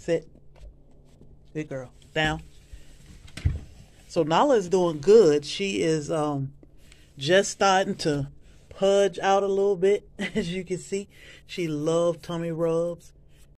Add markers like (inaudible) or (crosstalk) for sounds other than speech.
Sit. Good girl. Down. So Nala is doing good. She is um just starting to pudge out a little bit, (laughs) as you can see. She loves tummy rubs.